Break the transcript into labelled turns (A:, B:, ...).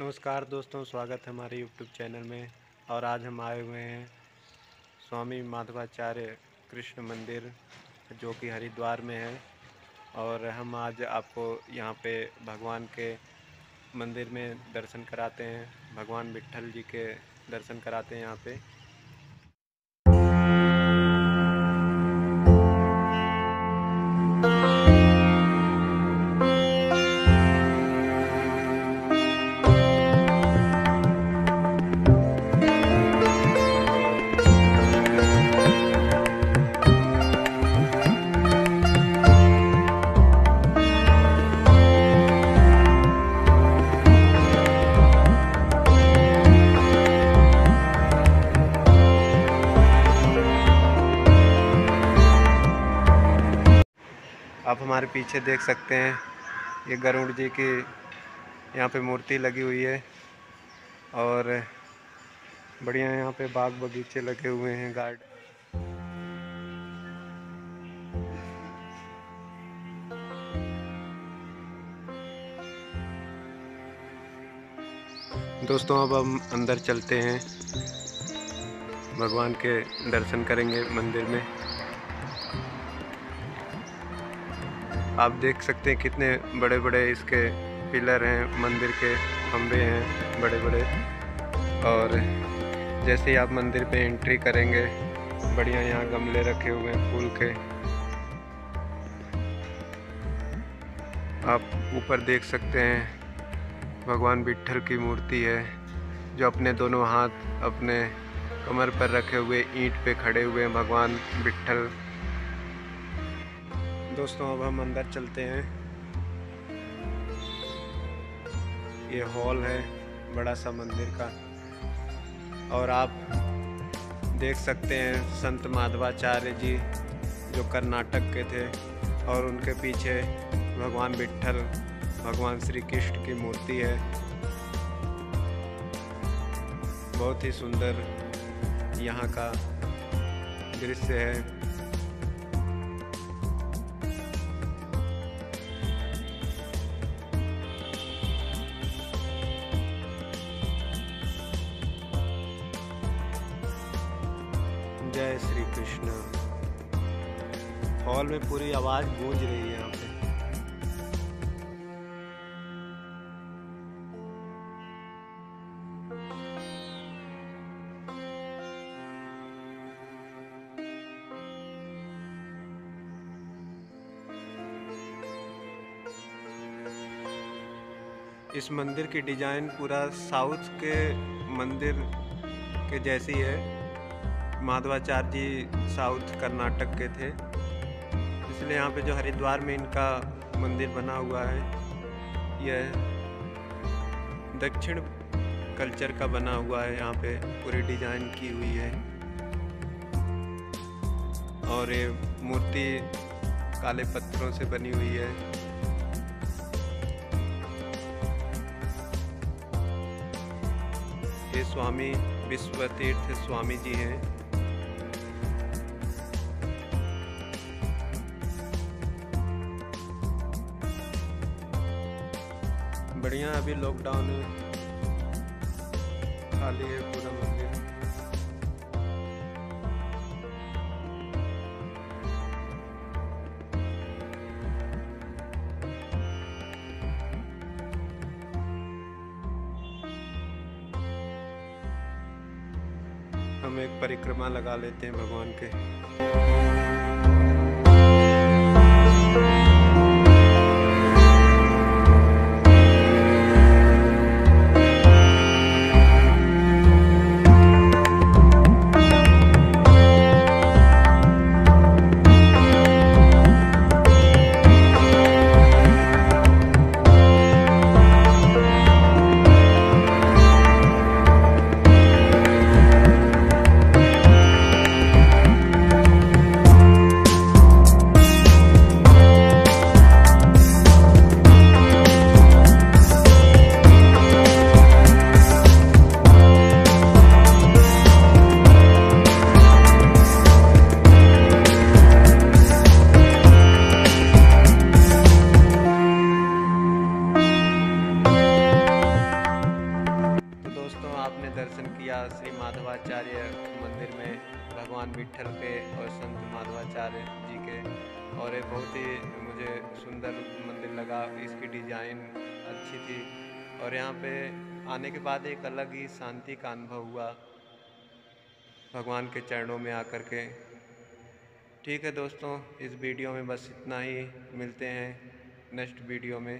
A: नमस्कार दोस्तों, स्वागत है हमारे यूट्यूब चैनल में। और आज हम आए हुए हैं स्वामी माधवाचार्य कृष्ण मंदिर, जो कि हरिद्वार में है। और हम आज आपको यहाँ पे भगवान के मंदिर में दर्शन कराते हैं। भगवान विट्ठल जी के दर्शन कराते हैं यहाँ पे। आप हमारे पीछे देख सकते हैं, ये गरुड़ जी की यहाँ पे मूर्ति लगी हुई है और बढ़िया यहाँ पे बाग बगीचे लगे हुए हैं, गार्ड। दोस्तों, अब हम अंदर चलते हैं। भगवान के दर्शन करेंगे मंदिर में। आप देख सकते हैं कितने बड़े बड़े इसके पिलर हैं, मंदिर के खंभे हैं बड़े बड़े और जैसे ही आप मंदिर पे एंट्री करेंगे, बढ़िया यहाँ गमले रखे हुए हैं फूल के। आप ऊपर देख सकते हैं, भगवान विट्ठल की मूर्ति है, जो अपने दोनों हाथ अपने कमर पर रखे हुए ईंट पे खड़े हुए हैं, भगवान विट्ठल दोस्तों, अब हम अंदर चलते हैं। ये हॉल है बड़ा सा मंदिर का। और आप देख सकते हैं संत माधवाचार्य जी, जो कर्नाटक के थे, और उनके पीछे भगवान विट्ठल भगवान श्री कृष्ण की मूर्ति है। बहुत ही सुंदर यहाँ का दृश्य है। जय श्री कृष्ण। हॉल में पूरी आवाज़ गूंज रही है यहाँ पे। इस मंदिर की डिज़ाइन पूरा साउथ के मंदिर के जैसी है। माधवाचार्य जी साउथ कर्नाटक के थे। इसलिए यहाँ पे जो हरिद्वार में इनका मंदिर बना हुआ है, यह दक्षिण कल्चर का बना हुआ है। यहाँ पे पूरी डिज़ाइन की हुई है। और ये मूर्ति काले पत्थरों से बनी हुई है। ये स्वामी विश्वतीर्थ स्वामी जी हैं। बढ़िया अभी लॉकडाउन खाली है पूरा मंदिर। हम एक परिक्रमा लगा लेते हैं भगवान के। किया श्री माधवाचार्य मंदिर में भगवान विठल के और संत माधवाचार्य जी के। और ये बहुत ही मुझे सुंदर मंदिर लगा, इसकी डिज़ाइन अच्छी थी। और यहाँ पे आने के बाद एक अलग ही शांति का अनुभव हुआ, भगवान के चरणों में आकर के। ठीक है दोस्तों, इस वीडियो में बस इतना ही। मिलते हैं नेक्स्ट वीडियो में।